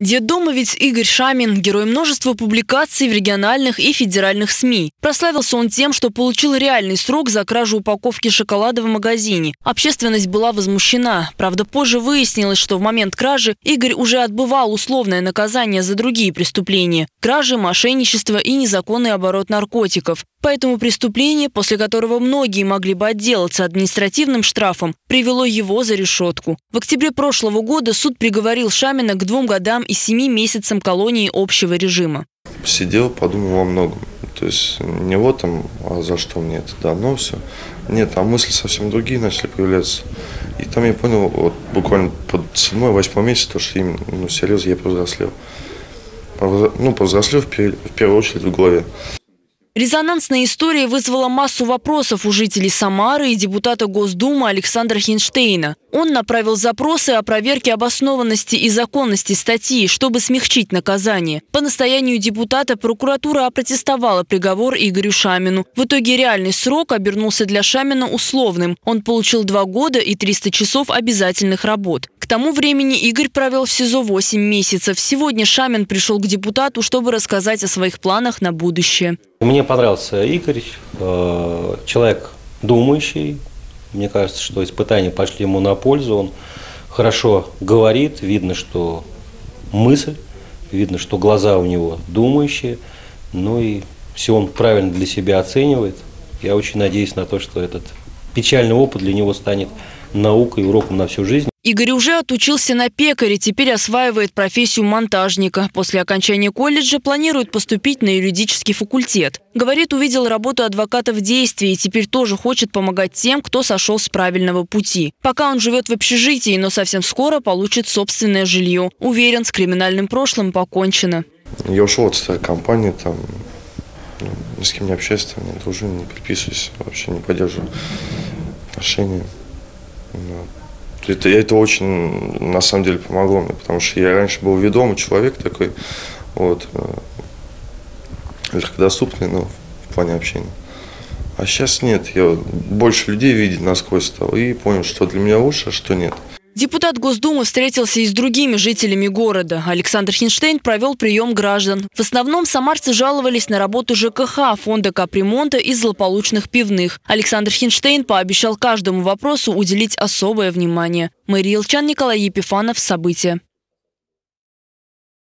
Детдомовец Игорь Шамин – герой множества публикаций в региональных и федеральных СМИ. Прославился он тем, что получил реальный срок за кражу упаковки шоколада в магазине. Общественность была возмущена. Правда, позже выяснилось, что в момент кражи Игорь уже отбывал условное наказание за другие преступления – кражи, мошенничество и незаконный оборот наркотиков. Поэтому преступление, после которого многие могли бы отделаться административным штрафом, привело его за решетку. В октябре прошлого года суд приговорил Шамина к двум годам и семи месяцам колонии общего режима. Сидел, подумал о многом. То есть не вот там, а за что мне это дано все. Нет, а мысли совсем другие начали появляться. И там я понял, вот буквально под седьмой, восьмой месяц, то, что именно, ну, серьезно, я повзрослел. Ну, повзрослел в первую очередь в голове. Резонансная история вызвала массу вопросов у жителей Самары и депутата Госдумы Александра Хинштейна. Он направил запросы о проверке обоснованности и законности статьи, чтобы смягчить наказание. По настоянию депутата прокуратура опротестовала приговор Игорю Шамину. В итоге реальный срок обернулся для Шамина условным. Он получил два года и 300 часов обязательных работ тому времени Игорь провел в СИЗО 8 месяцев. Сегодня Шамин пришел к депутату, чтобы рассказать о своих планах на будущее. Мне понравился Игорь, э, человек думающий. Мне кажется, что испытания пошли ему на пользу. Он хорошо говорит, видно, что мысль, видно, что глаза у него думающие. Ну и все он правильно для себя оценивает. Я очень надеюсь на то, что этот печальный опыт для него станет наукой, уроком на всю жизнь. Игорь уже отучился на пекаре, теперь осваивает профессию монтажника. После окончания колледжа планирует поступить на юридический факультет. Говорит, увидел работу адвоката в действии и теперь тоже хочет помогать тем, кто сошел с правильного пути. Пока он живет в общежитии, но совсем скоро получит собственное жилье. Уверен, с криминальным прошлым покончено. Я ушел от старой компании, там ну, ни с кем не общаюсь, там, не дружу, не переписываюсь, вообще не поддерживаю отношения. Это, это очень, на самом деле, помогло мне, потому что я раньше был ведомый человек такой, вот, э, легкодоступный, ну, в плане общения. А сейчас нет, я больше людей видеть насквозь стал и понял, что для меня лучше, а что нет. Депутат Госдумы встретился и с другими жителями города. Александр Хинштейн провел прием граждан. В основном самарцы жаловались на работу ЖКХ, фонда капремонта и злополучных пивных. Александр Хинштейн пообещал каждому вопросу уделить особое внимание. Мария Илчан, Николай Епифанов. События.